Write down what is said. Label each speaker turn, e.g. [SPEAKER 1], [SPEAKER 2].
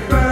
[SPEAKER 1] be.